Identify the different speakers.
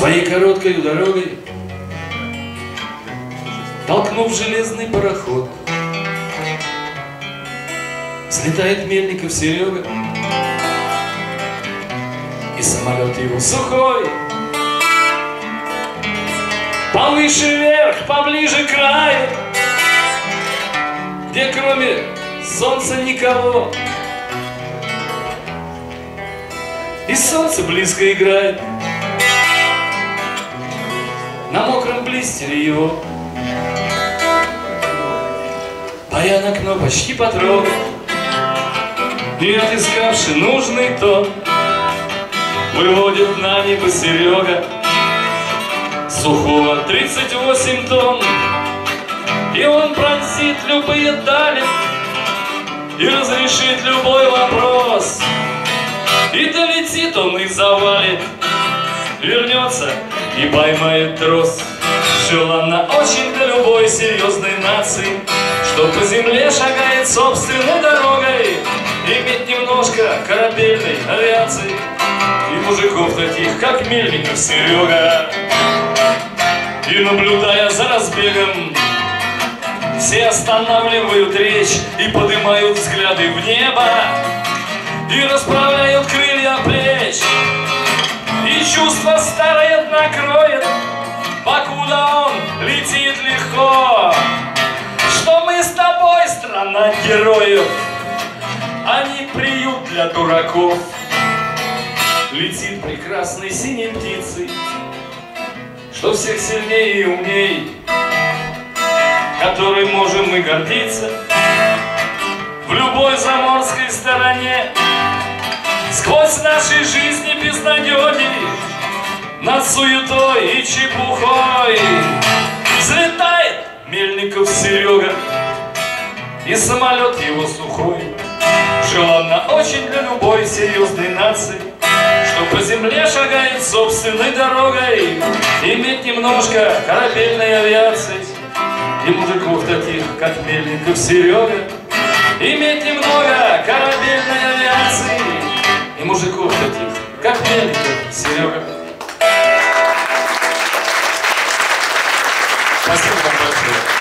Speaker 1: Своей короткой дорогой Толкнув железный пароход. Взлетает Мельников Серега И самолет его сухой. Повыше вверх, поближе к краю Где кроме солнца никого. И солнце близко играет блистере его Моя на окно почти потрогал И отыскавший нужный тон Выводит на небо Серега. Сухого 38 тонн. И он пронзит любые дали И разрешит любой вопрос. И долетит он и завалит Вернется и поймает трос Желанно очень для любой серьезной нации что по земле шагает собственной дорогой, Иметь немножко корабельной авиации И мужиков таких, как Мельников Серега. И наблюдая за разбегом, все останавливают речь и поднимают взгляды в небо И расправляют крылья плеч И чувство старое накроет, покуда он летит легко что мы с тобой страна героев, а не приют для дураков. Летит прекрасной синей птицей, что всех сильнее и умней, которой можем мы гордиться в любой заморской стороне. Сквозь нашей жизни безнадеги, над суетой и чепухой взлетает Мельников Серега И самолет его сухой. Желанно очень для любой серьезной нации Что по земле шагает собственной дорогой. Иметь немножко корабельной авиации И мужиков таких, как Мельников Серега. Иметь немного корабельной авиации И мужиков таких, как Мельников